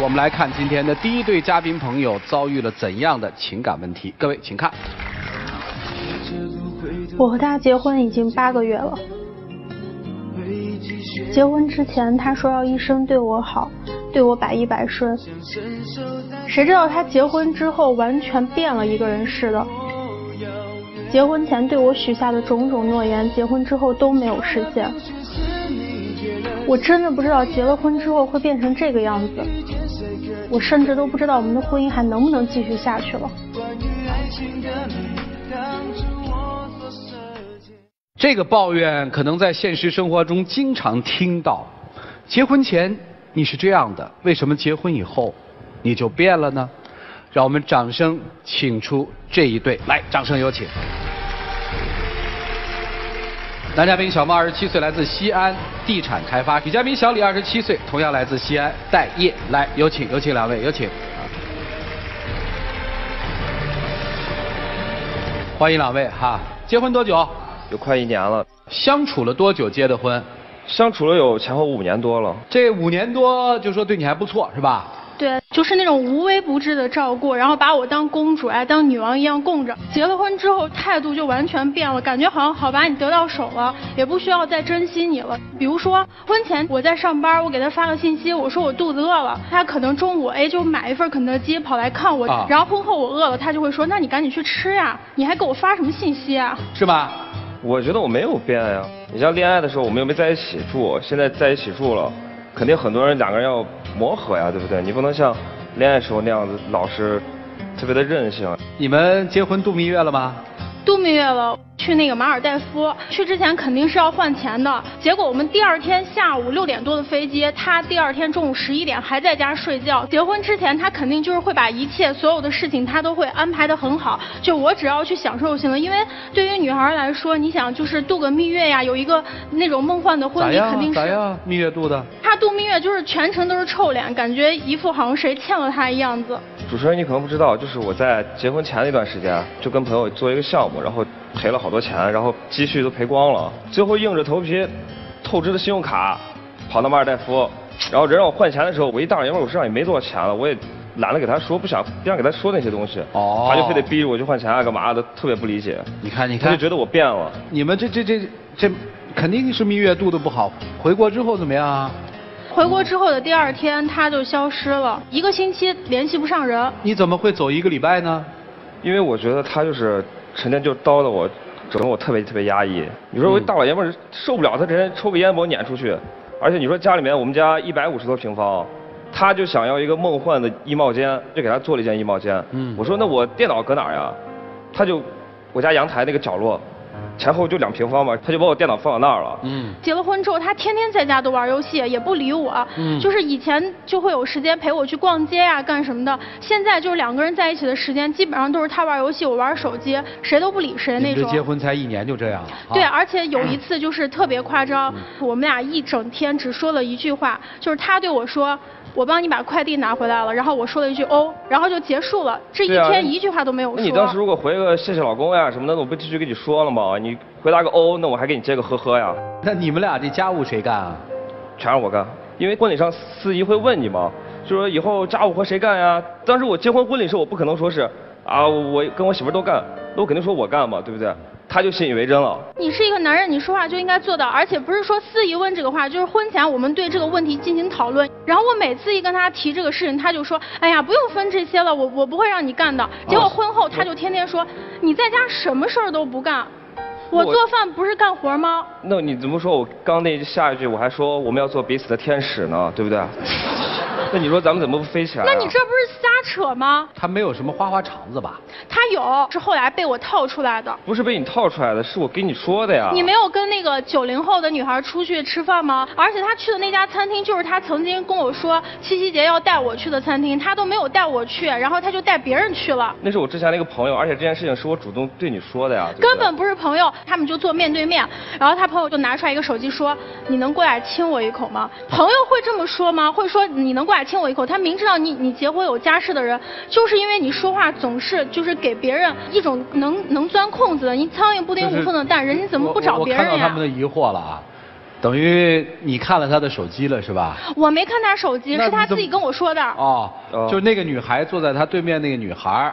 我们来看今天的第一对嘉宾朋友遭遇了怎样的情感问题？各位请看。我和他结婚已经八个月了。结婚之前他说要一生对我好，对我百依百顺。谁知道他结婚之后完全变了一个人似的。结婚前对我许下的种种诺言，结婚之后都没有实现。我真的不知道结了婚之后会变成这个样子。我甚至都不知道我们的婚姻还能不能继续下去了。这个抱怨可能在现实生活中经常听到。结婚前你是这样的，为什么结婚以后你就变了呢？让我们掌声请出这一对，来，掌声有请。男嘉宾小猫二十七岁，来自西安地产开发；女嘉宾小李二十七岁，同样来自西安待业。来，有请，有请两位，有请。欢迎两位哈，结婚多久？有快一年了。相处了多久结的婚？相处了有前后五年多了。这五年多就说对你还不错是吧？对，就是那种无微不至的照顾，然后把我当公主哎，当女王一样供着。结了婚之后，态度就完全变了，感觉好像好把你得到手了，也不需要再珍惜你了。比如说，婚前我在上班，我给他发个信息，我说我肚子饿了，他可能中午哎就买一份肯德基跑来看我，然后婚后我饿了，他就会说那你赶紧去吃呀，你还给我发什么信息啊？是吧？我觉得我没有变呀。你像恋爱的时候，我们又没在一起住，现在在一起住了，肯定很多人两个人要磨合呀，对不对？你不能像。恋爱时候那样子，老是特别的任性。你们结婚度蜜月了吗？度蜜月了。去那个马尔代夫，去之前肯定是要换钱的。结果我们第二天下午六点多的飞机，他第二天中午十一点还在家睡觉。结婚之前他肯定就是会把一切所有的事情他都会安排的很好，就我只要去享受就行了。因为对于女孩来说，你想就是度个蜜月呀，有一个那种梦幻的婚礼，肯定是咋样？蜜月度的？他度蜜月就是全程都是臭脸，感觉一副好像谁欠了他一样子。主持人，你可能不知道，就是我在结婚前那段时间，就跟朋友做一个项目，然后。赔了好多钱，然后积蓄都赔光了，最后硬着头皮透支的信用卡跑到马尔代夫，然后人让我换钱的时候，我一大老爷们，我身上也没多少钱了，我也懒得给他说，不想不想给他说那些东西，哦他就非得逼着我去换钱啊干嘛的，特别不理解。你看你看，他就觉得我变了。你们这这这这肯定是蜜月度的不好，回国之后怎么样啊？回国之后的第二天他就消失了，一个星期联系不上人。你怎么会走一个礼拜呢？因为我觉得他就是。成天就叨叨我，整得我特别特别压抑。你说我大老爷们儿受不了，他天天抽个烟把我撵出去。而且你说家里面我们家一百五十多平方，他就想要一个梦幻的衣帽间，就给他做了一间衣帽间。嗯。我说那我电脑搁哪儿呀？他就我家阳台那个角落。前后就两平方嘛，他就把我电脑放到那儿了。嗯。结了婚之后，他天天在家都玩游戏，也不理我。嗯。就是以前就会有时间陪我去逛街呀，干什么的。现在就是两个人在一起的时间，基本上都是他玩游戏，我玩手机，谁都不理谁那种。这结婚才一年就这样。对，而且有一次就是特别夸张，我们俩一整天只说了一句话，就是他对我说。我帮你把快递拿回来了，然后我说了一句哦，然后就结束了。这一天一句话都没有说。那你当时如果回个谢谢老公呀什么的，我不继续跟你说了吗？你回答个哦，那我还给你接个呵呵呀。那你们俩这家务谁干啊？全是我干，因为婚礼上司仪会问你嘛，就说以后家务活谁干呀？当时我结婚婚礼时候，我不可能说是啊，我跟我媳妇都干，那我肯定说我干嘛，对不对？他就信以为真了。你是一个男人，你说话就应该做到，而且不是说司仪问这个话，就是婚前我们对这个问题进行讨论。然后我每次一跟他提这个事情，他就说，哎呀，不用分这些了，我我不会让你干的。结果婚后他就天天说，你在家什么事儿都不干，我做饭不是干活吗？那你怎么说我刚那下一句我还说我们要做彼此的天使呢，对不对？那你说咱们怎么不飞起来？那你这不是瞎扯吗？他没有什么花花肠子吧？他有，是后来被我套出来的。不是被你套出来的，是我跟你说的呀。你没有跟那个九零后的女孩出去吃饭吗？而且他去的那家餐厅就是他曾经跟我说七夕节要带我去的餐厅，他都没有带我去，然后他就带别人去了。那是我之前的一个朋友，而且这件事情是我主动对你说的呀。根本不是朋友，他们就坐面对面，然后他朋友就拿出来一个手机说：“你能过来亲我一口吗？”朋友会这么说吗？会说你能过来？亲我一口，他明知道你你结婚有家室的人，就是因为你说话总是就是给别人一种能能钻空子的，你苍蝇不叮无缝的蛋，人家怎么不找别人呀？我看到他们的疑惑了啊，等于你看了他的手机了是吧？我没看他手机，是他自己跟我说的。哦，哦就是那个女孩坐在他对面那个女孩，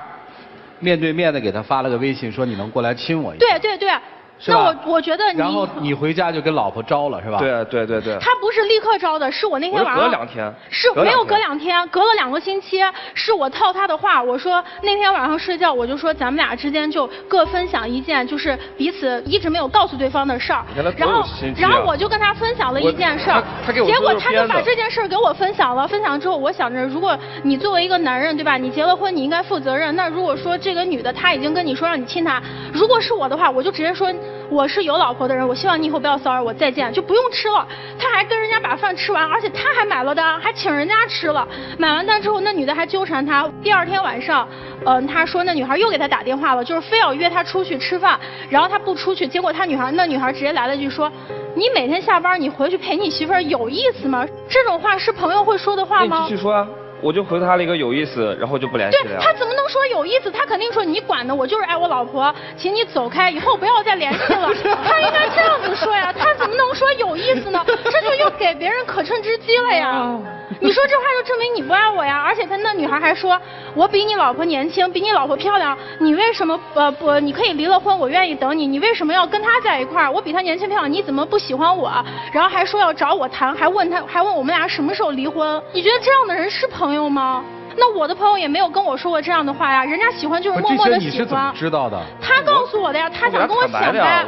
面对面的给他发了个微信，说你能过来亲我一下。对对对，是吧那我我觉得你，然后你回家就跟老婆招了是吧？。对对对对。他不是立刻招的，是我那天晚上隔两天。是没有隔。两天，隔了两个星期，是我套他的话，我说那天晚上睡觉，我就说咱们俩之间就各分享一件就是彼此一直没有告诉对方的事儿然后然后我就跟他分享了一件事儿他他给我结果他就把这件事儿给我分享了，分享之后我想着，如果你作为一个男人对吧，你结了婚你应该负责任，那如果说这个女的她已经跟你说让你亲她，如果是我的话，我就直接说我是有老婆的人，我希望你以后不要骚扰我，再见，就不用吃了。他还跟人家把饭吃完，而且他还买了单，还请人家吃了。买完单之后，那女的还纠缠他。第二天晚上，嗯、他说那女孩又给他打电话了，就是非要约他出去吃饭，然后他不出去，结果他女孩那女孩直接来了句说，你每天下班你回去陪你媳妇儿有意思吗？这种话是朋友会说的话吗？你继续说啊，我就回他了一个有意思，然后就不联系了呀。对他怎么能说有意思？他肯定说你管的，我就是爱我老婆，请你走开，以后不要再联系了。他应该这样子说呀，他怎么能说有意思呢？这就又给别人可乘之机了呀。你说这话就证明你不爱我呀！而且他那女孩还说，我比你老婆年轻，比你老婆漂亮，你为什么呃不？你可以离了婚，我愿意等你，你为什么要跟他在一块儿？我比他年轻漂亮，你怎么不喜欢我？然后还说要找我谈，还问他，还问我们俩什么时候离婚？你觉得这样的人是朋友吗？那我的朋友也没有跟我说过这样的话呀，人家喜欢就是默默的喜你是怎么欢。知道的？他告诉我的呀，他想跟我显摆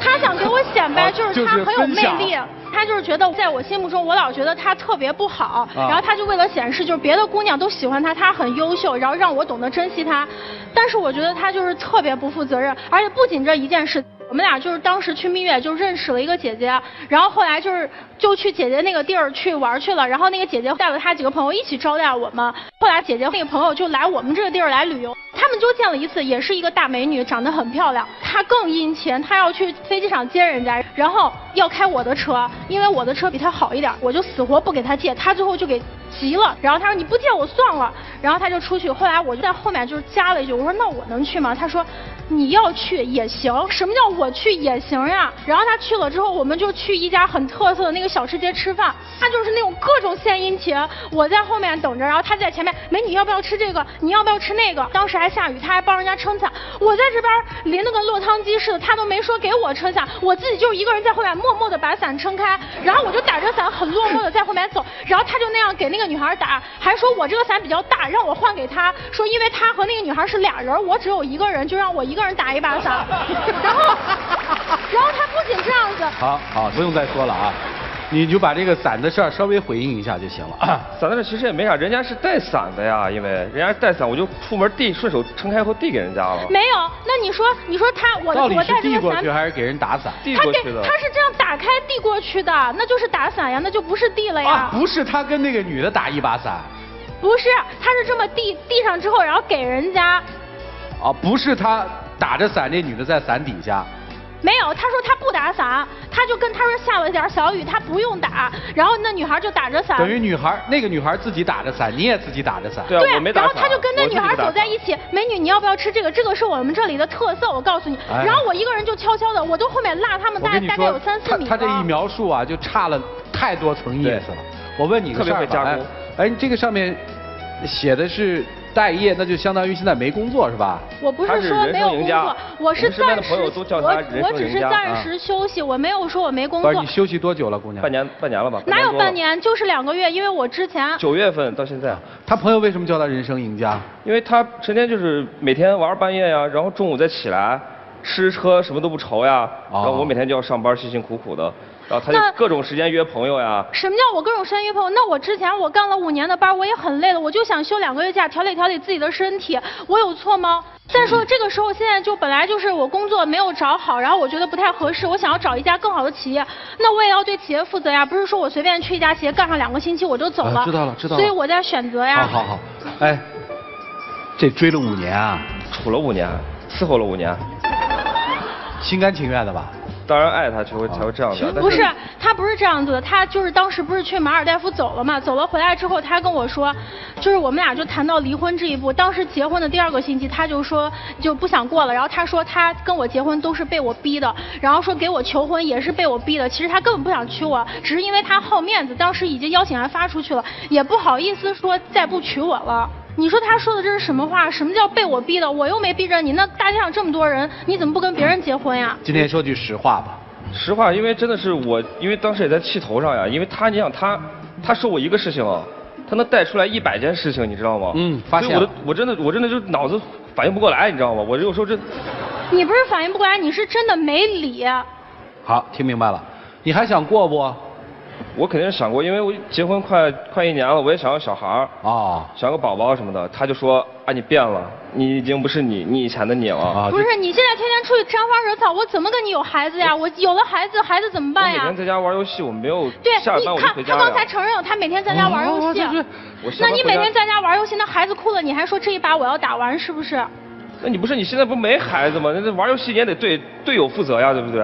他想给我显摆，啊就是他很有魅力。他就是觉得在我心目中，我老觉得他特别不好，啊然后他就为了显示就是别的姑娘都喜欢他，他很优秀，然后让我懂得珍惜他。但是我觉得他就是特别不负责任，而且不仅这一件事。我们俩就是当时去蜜月就认识了一个姐姐，然后后来就是就去姐姐那个地儿去玩去了，然后那个姐姐带了她几个朋友一起招待我们。后来姐姐那个朋友就来我们这个地儿来旅游，他们就见了一次，也是一个大美女，长得很漂亮。她更殷勤，她要去飞机场接人家，然后要开我的车，因为我的车比她好一点，我就死活不给她借，她最后就给急了，然后她说你不借我算了，然后她就出去。后来我就在后面就是加了一句，我说那我能去吗？她说你要去也行，什么叫我去也行呀？然后她去了之后，我们就去一家很特色的那个小吃街吃饭，他就是那种各种献殷勤，我在后面等着，然后他在前面，美女要不要吃这个？你要不要吃那个？当时还下雨，他还帮人家撑伞，我在这边淋得跟落汤鸡似的，他都没说给我撑伞，我自己就一个人在后面默默的把伞撑开，然后我就打着伞很落寞的在后面走，然后他就那样给那个女孩打，还说我这个伞比较大，让我换给他，说因为他和那个女孩是俩人，我只有一个人，就让我一个人打一把伞，然后，然后他不仅这样子，好好，不用再说了啊，你就把这个伞的事儿稍微回应一下就行了。伞的事其实也没啥，人家是带伞的呀，因为人家是带伞，我就出门递，顺手撑开后递给人家了。没有，那你说你说他我到底我是递过带这个伞去还是给人打伞？递他给过去的。他是这样打开递过去的，那就是打伞呀，那就不是递了呀。啊，不是他跟那个女的打一把伞，不是，他是这么递递上之后，然后给人家。啊，不是他打着伞，这女的在伞底下。没有，他说他不打伞，他就跟他说下了点小雨，他不用打，然后那女孩就打着伞。等于女孩那个女孩自己打着伞，你也自己打着伞。对啊，我没打伞。然后他就跟那女孩走在一起，美女你要不要吃这个？这个是我们这里的特色，我告诉你。哎然后我一个人就悄悄的，我都后面落他们大大概有三，四米他他这一描述啊，就差了太多层意思了。我问你个特别事儿吧，哎会加工，哎，这个上面写的是待业，那就相当于现在没工作是吧？我不是说没有工作，我是暂时朋友都叫他我我只是暂啊时休息，我没有说我没工作不是你。休息多久了，姑娘？半年半年了吧？哪有半？年？就是两个月，因为我之前九月份到现在，他朋友为什么叫他人生赢家？因为他成天就是每天玩半夜呀，然后中午再起来，吃喝什么都不愁呀，哦然后我每天就要上班，辛辛苦苦的，然后他就各种时间约朋友呀。什么叫我各种时间约朋友？那我之前我干了五年的班，我也很累了，我就想休两个月假，调理调理自己的身体，我有错吗？再说这个时候，现在就本来就是我工作没有找好，然后我觉得不太合适，我想要找一家更好的企业，那我也要对企业负责呀，不是说我随便去一家企业干上两个星期我就走了。啊知道了知道了所以我在选择呀。好好好，哎，这追了五年啊，处了五年，伺候了五年，心甘情愿的吧？当然爱他才会才会这样的。不是，他不是这样子的，他就是当时不是去马尔代夫走了嘛，走了回来之后，他跟我说，就是我们俩就谈到离婚这一步。当时结婚的第二个星期，他就说就不想过了，然后他说他跟我结婚都是被我逼的，然后说给我求婚也是被我逼的。其实他根本不想娶我，只是因为他好面子，当时已经邀请函发出去了，也不好意思说再不娶我了。你说他说的这是什么话？什么叫被我逼的？我又没逼着你。那大街上这么多人，你怎么不跟别人结婚呀？今天说句实话吧。实话，因为真的是我，因为当时也在气头上呀。因为他，你想他，他说我一个事情，他能带出来一百件事情，你知道吗？嗯，发现。我的，我真的，我真的就脑子反应不过来，你知道吗？我有时候这。你不是反应不过来，你是真的没理。好，听明白了。你还想过不？我肯定是想过，因为我结婚快快一年了，我也想要小孩儿啊，想要个宝宝什么的。他就说啊，你变了，你已经不是你 你以前的你了啊。不是，你现在天天出去沾花惹草，我怎么跟你有孩子呀？我有了孩子，孩子怎么办呀？每天在家玩游戏，我没有对，下班我他他刚才承认了，他每天在家玩游戏。那你每天在家玩游戏，那孩子哭了，你还说这一把我要打完，是不是？那你不是你现在不没孩子吗？那玩游戏你也得对队友负责呀，对不对？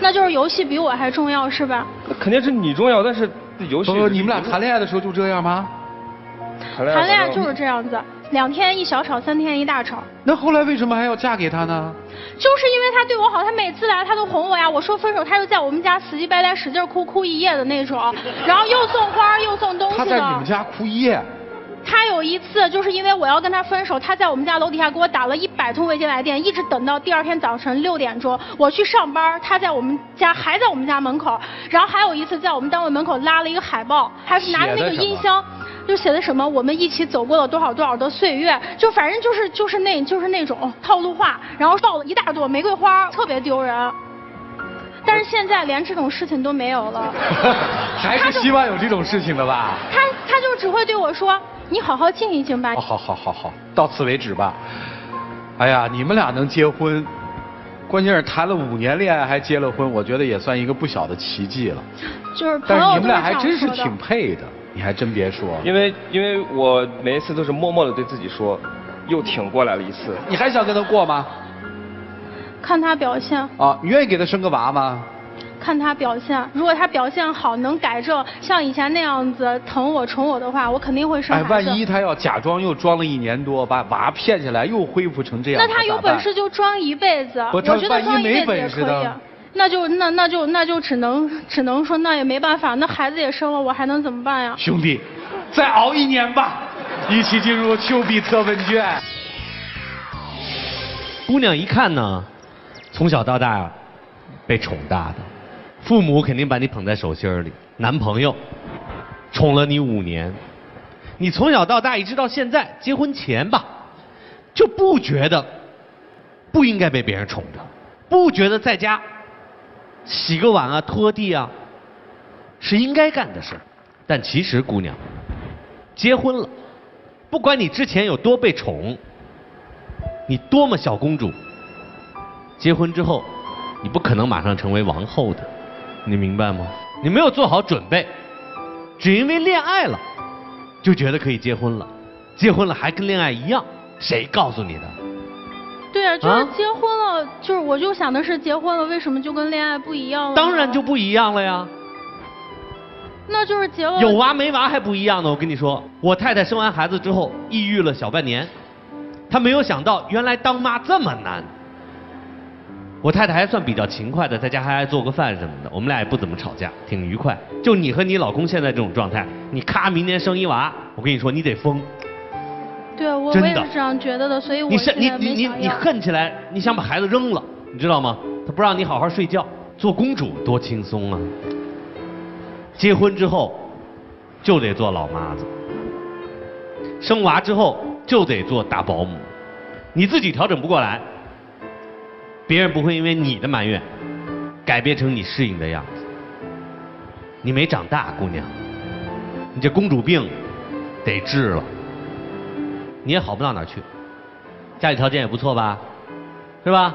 那就是游戏比我还重要是吧？那肯定是你重要，但是游戏。不，你们俩谈恋爱的时候就这样吗？谈恋爱就是这样子，两天一小吵，三天一大吵。那后来为什么还要嫁给他呢？就是因为他对我好，他每次来他都哄我呀。我说分手，他就在我们家死乞白赖使劲哭，哭一夜的那种，然后又送花又送东西他在你们家哭一夜。他有一次就是因为我要跟他分手，他在我们家楼底下给我打了一百通未接来电，一直等到第二天早晨六点钟，我去上班，他在我们家还在我们家门口。然后还有一次在我们单位门口拉了一个海报，还是拿着那个音箱，就写的什么我们一起走过了多少多少的岁月，就反正就是就是那就是那种套路话，然后抱了一大朵玫瑰花，特别丢人。但是现在连这种事情都没有了。还是希望有这种事情的吧。他他就只会对我说。你好好静一静吧。好好好好，到此为止吧。哎呀，你们俩能结婚，关键是谈了五年恋爱还结了婚，我觉得也算一个不小的奇迹了。就是但是你们俩还真是挺配的，你还真别说。因为因为我每一次都是默默的对自己说，又挺过来了一次。你还想跟他过吗？看他表现。啊，你愿意给他生个娃吗？看他表现，如果他表现好，能改正，像以前那样子疼我宠我的话，我肯定会生孩子。哎，万一他要假装又装了一年多，把娃骗起来，又恢复成这样，那他有本事就装一辈子，我觉得装一辈子也可以。那就那那就那就只能只能说那也没办法，那孩子也生了，我还能怎么办呀？兄弟，再熬一年吧，一起进入丘比特问卷。姑娘一看呢，从小到大被宠大的。父母肯定把你捧在手心里，男朋友宠了你五年，你从小到大一直到现在，结婚前吧，就不觉得不应该被别人宠着，不觉得在家洗个碗啊、拖地啊是应该干的事但其实姑娘，结婚了，不管你之前有多被宠，你多么小公主，结婚之后，你不可能马上成为王后的。你明白吗？你没有做好准备，只因为恋爱了，就觉得可以结婚了，结婚了还跟恋爱一样，谁告诉你的？对啊，就是结婚了，就是我就想的是结婚了，为什么就跟恋爱不一样了？当然就不一样了呀。那就是结了。有娃没娃还不一样呢，我跟你说，我太太生完孩子之后抑郁了小半年，她没有想到原来当妈这么难。我太太还算比较勤快的，在家还爱做个饭什么的，我们俩也不怎么吵架，挺愉快。就你和你老公现在这种状态，你咔明年生一娃，我跟你说你得疯。对，我我也是这样觉得的，所以我你你你你你恨起来，你想把孩子扔了，你知道吗？他不让你好好睡觉，做公主多轻松啊。结婚之后就得做老妈子，生娃之后就得做大保姆，你自己调整不过来。别人不会因为你的埋怨，改变成你适应的样子。你没长大，姑娘，你这公主病得治了。你也好不到哪去，家里条件也不错吧，是吧？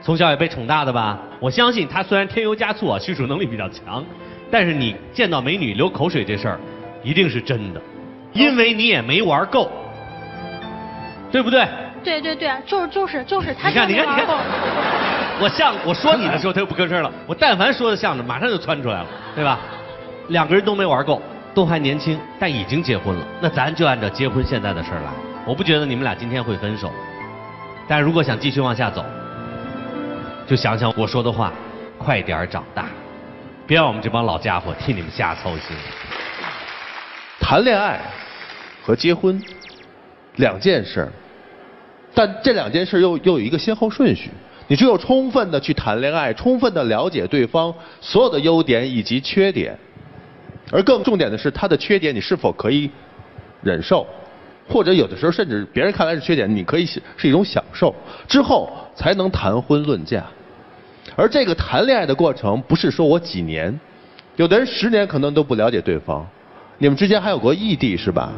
从小也被宠大的吧？我相信他虽然添油加醋啊，叙述能力比较强，但是你见到美女流口水这事儿，一定是真的，因为你也没玩够，对不对？对对对，就是就是就是，他你看你看你看没玩够。我像我说你的时候，他又不吭声了。我但凡说的像的，马上就窜出来了，对吧？两个人都没玩够，都还年轻，但已经结婚了。那咱就按照结婚现在的事儿来。我不觉得你们俩今天会分手，但如果想继续往下走，就想想我说的话，快点儿长大，别让我们这帮老家伙替你们瞎操心。谈恋爱和结婚两件事儿，但这两件事又又有一个先后顺序。你只有充分的去谈恋爱，充分的了解对方所有的优点以及缺点，而更重点的是他的缺点你是否可以忍受，或者有的时候甚至别人看来是缺点，你可以是一种享受，之后才能谈婚论嫁。而这个谈恋爱的过程，不是说我几年，有的人十年可能都不了解对方。你们之间还有过异地是吧？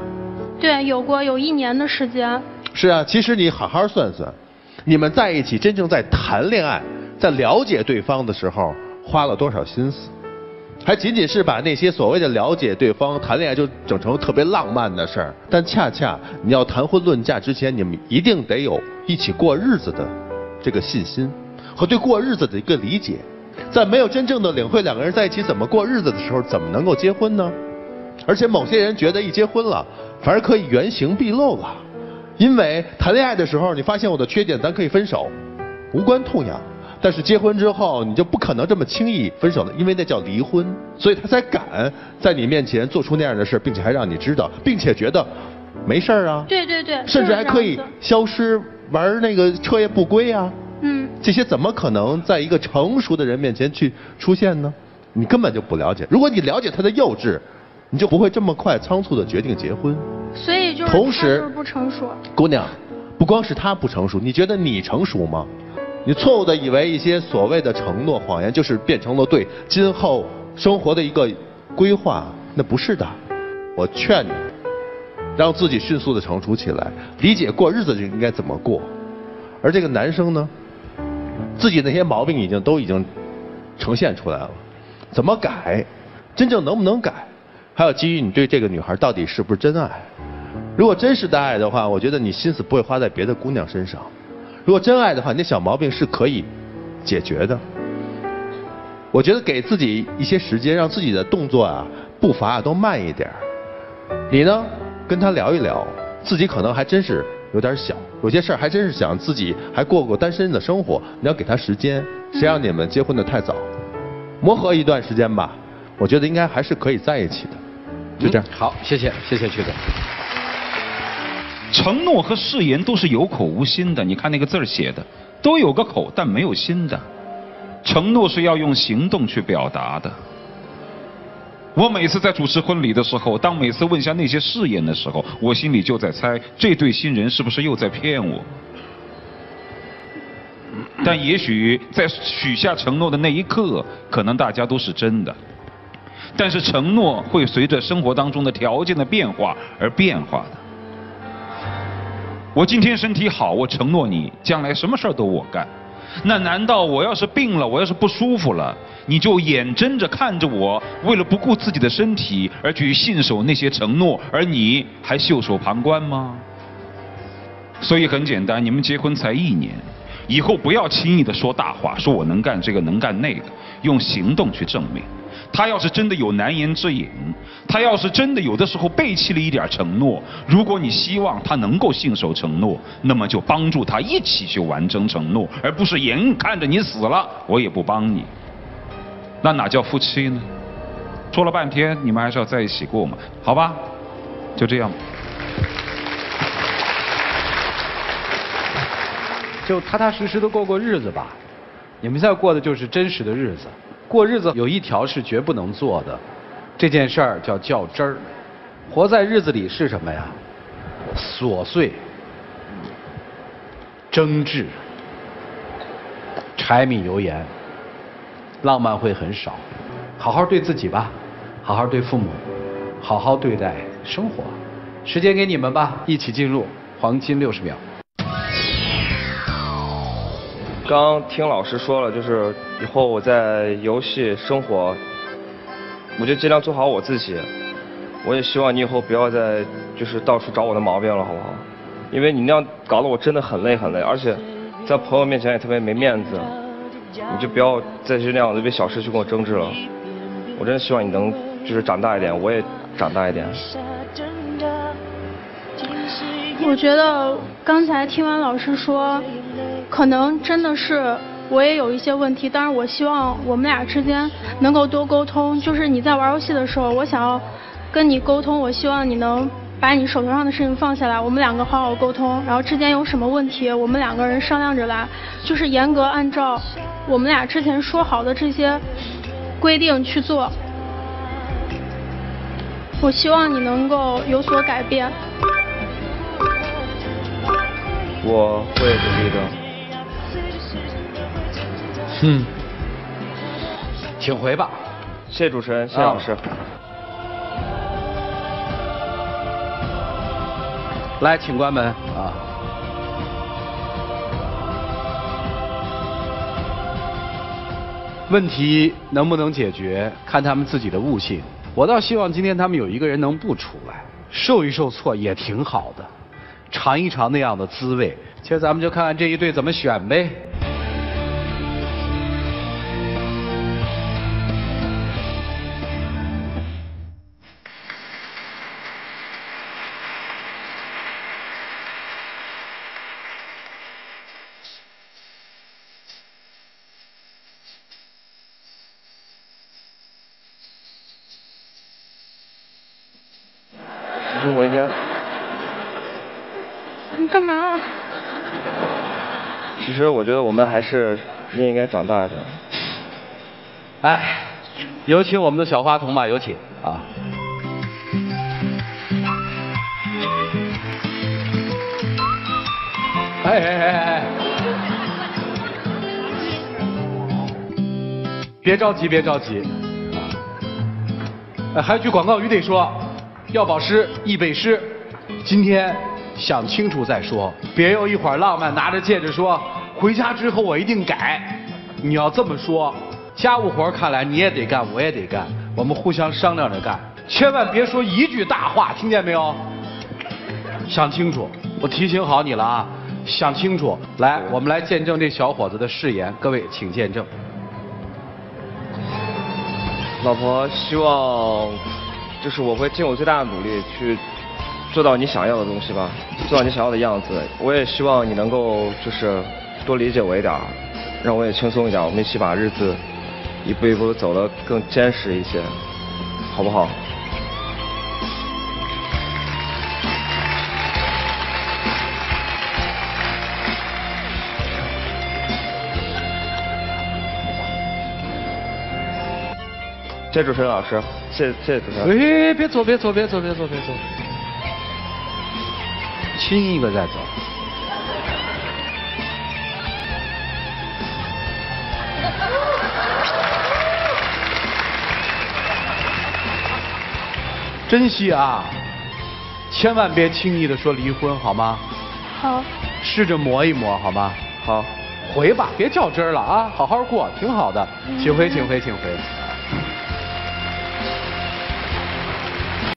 对，有过有一年的时间。是啊，其实你好好算算，你们在一起真正在谈恋爱，在了解对方的时候，花了多少心思？还仅仅是把那些所谓的了解对方、谈恋爱就整成特别浪漫的事儿。但恰恰你要谈婚论嫁之前，你们一定得有一起过日子的这个信心和对过日子的一个理解。在没有真正的领会两个人在一起怎么过日子的时候，怎么能够结婚呢？而且某些人觉得一结婚了，反而可以原形毕露了，因为谈恋爱的时候你发现我的缺点，咱可以分手，无关痛痒。但是结婚之后，你就不可能这么轻易分手了，因为那叫离婚。所以他才敢在你面前做出那样的事，并且还让你知道，并且觉得没事儿啊，对对对。甚至还可以消失，玩那个彻夜不归啊。嗯，这些怎么可能在一个成熟的人面前去出现呢？你根本就不了解。如果你了解他的幼稚，你就不会这么快仓促的决定结婚。所以就是同时就是不成熟。姑娘，不光是他不成熟，你觉得你成熟吗？你错误的以为一些所谓的承诺、谎言，就是变成了对今后生活的一个规划，那不是的。我劝你，让自己迅速的成熟起来，理解过日子就应该怎么过。而这个男生呢，自己那些毛病已经都已经呈现出来了，怎么改？真正能不能改？还有基于你对这个女孩到底是不是真爱？如果真是的爱的话，我觉得你心思不会花在别的姑娘身上。如果真爱的话，你的小毛病是可以解决的。我觉得给自己一些时间，让自己的动作啊、步伐啊都慢一点。你呢，跟他聊一聊，自己可能还真是有点小，有些事儿还真是想自己还过过单身的生活。你要给他时间，谁让你们结婚的太早？磨合一段时间吧，我觉得应该还是可以在一起。就这样。嗯好，谢谢，谢谢曲总。承诺和誓言都是有口无心的，你看那个字儿写的，都有个口，但没有心的。承诺是要用行动去表达的。我每次在主持婚礼的时候，当每次问下那些誓言的时候，我心里就在猜，这对新人是不是又在骗我？但也许在许下承诺的那一刻，可能大家都是真的。但是承诺会随着生活当中的条件的变化而变化的。我今天身体好，我承诺你，将来什么事儿都我干。那难道我要是病了，我要是不舒服了，你就眼睁着看着我为了不顾自己的身体而去信守那些承诺，而你还袖手旁观吗？所以很简单，你们结婚才一年，以后不要轻易的说大话，说我能干这个能干那个，用行动去证明。他要是真的有难言之隐，他要是真的有的时候背弃了一点承诺，如果你希望他能够信守承诺，那么就帮助他一起去完成承诺，而不是眼看着你死了，我也不帮你。那哪叫夫妻呢？说了半天，你们还是要在一起过嘛？好吧，就这样。就踏踏实实的过过日子吧。你们现在过的就是真实的日子。过日子有一条是绝不能做的，这件事儿叫较真儿。活在日子里是什么呀？琐碎、争执、柴米油盐，浪漫会很少。好好对自己吧，好好对父母，好好对待生活。时间给你们吧，一起进入黄金六十秒。刚听老师说了，就是以后我在游戏生活，我就尽量做好我自己。我也希望你以后不要再就是到处找我的毛病了，好不好？因为你那样搞得我真的很累很累，而且在朋友面前也特别没面子。你就不要再去那样子为小事去跟我争执了。我真的希望你能就是长大一点，我也长大一点。我觉得刚才听完老师说，可能真的是我也有一些问题，但是我希望我们俩之间能够多沟通。就是你在玩游戏的时候，我想要跟你沟通，我希望你能把你手头上的事情放下来，我们两个好好沟通。然后之间有什么问题，我们两个人商量着来，就是严格按照我们俩之前说好的这些规定去做。我希望你能够有所改变。我会努力的。嗯，请回吧。谢谢主持人，谢谢老师。来，请关门啊。问题能不能解决，看他们自己的悟性。我倒希望今天他们有一个人能不出来，受一受挫也挺好的。尝一尝那样的滋味，其实咱们就看看这一队怎么选呗。我应该。你干嘛？其实我觉得我们还是你应该长大点。哎，有请我们的小花童吧，有请啊。哎哎哎哎！别着急，别着急。哎，还有句广告语得说：要保湿，易背诗。今天。想清楚再说，别又一会儿浪漫拿着戒指说回家之后我一定改。你要这么说，家务活看来你也得干，我也得干，我们互相商量着干，千万别说一句大话，听见没有？想清楚，我提醒好你了啊！想清楚，来，我们来见证这小伙子的誓言，各位请见证。老婆，希望就是我会尽我最大的努力去。做到你想要的东西吧，做到你想要的样子。我也希望你能够就是多理解我一点，让我也轻松一点。我们一起把日子一步一步走得更坚实一些，好不好？谢谢主持人老师，谢谢谢谢主持人。哎，别走，别走，别走，别走，别走。亲一个再走。珍惜啊，千万别轻易的说离婚，好吗？好。试着磨一磨，好吗？好。回吧，别较真了啊，好好过，挺好的。请回，请回，请回。